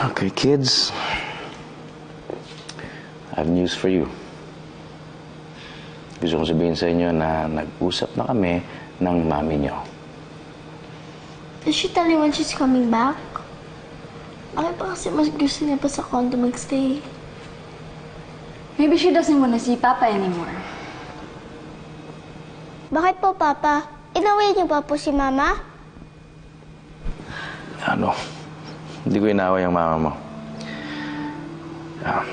Okay, kids. I have news for you. Gusto kong sabihin sa inyo na nag-usap na kami ng mami nyo. Did she tell you when she's coming back? Bakit pa kasi mas gusto niya pa sa condo magstay? Maybe she doesn't want to see Papa anymore. Bakit po, Papa? Inaway niyo pa po si Mama? Ano? Hindi ko inaway ang mama mo. Ah.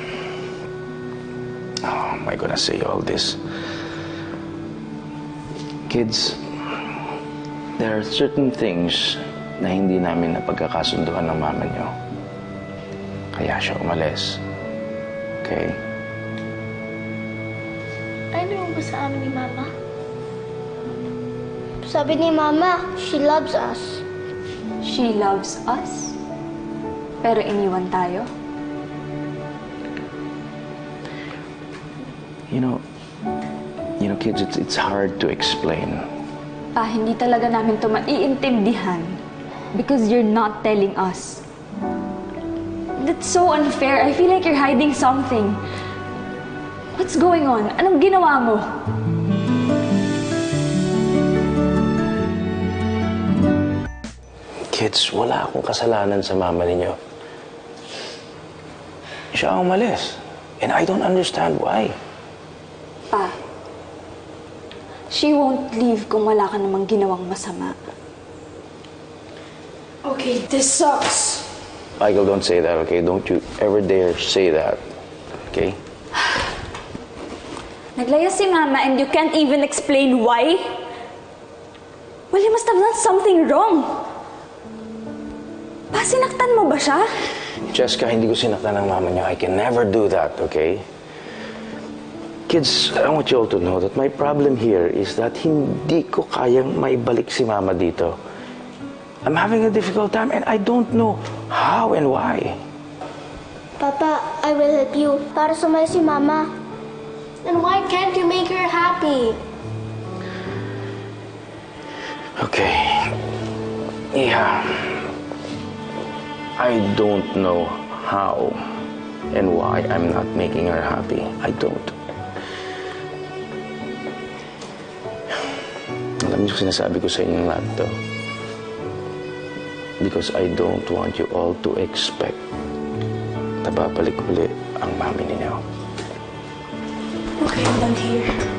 How am I gonna say all this? Kids, there are certain things na hindi namin napagkakasunduan ng mama niyo. Kaya siya umalis. Okay? Ano ba sa amin ni Mama? Sabi ni Mama, she loves us. She loves us. Pero iniwan tayo. You know, you know, kids, it's, it's hard to explain. Pa, hindi talaga namin to maiintindihan. Because you're not telling us. That's so unfair. I feel like you're hiding something. What's going on? Anong ginawa mo? Kids, wala akong kasalanan sa mama ninyo. Siya ang umalis. And I don't understand why. Pa, she won't leave kung wala ka namang ginawang masama. Okay, this sucks. Michael, don't say that, okay? Don't you ever dare say that. Okay? Naglaya si Mama and you can't even explain why? Well, you must have done something wrong. Pa, sinaktan mo ba siya? Jessica, hindi ko sinaktan ng mama niyo. I can never do that, okay? Kids, I want you all to know that my problem here is that hindi ko kayang maibalik si mama dito. I'm having a difficult time and I don't know how and why. Papa, I will help you para sumaya si Mama. Then why can't you make her happy? Okay. Yeah. I don't know how and why I'm not making her happy. I don't. Alam niyo sinasabi ko sa inyo lahat to. Because I don't want you all to expect na babalik uli ang mami ninyo. Okay, I'm done here.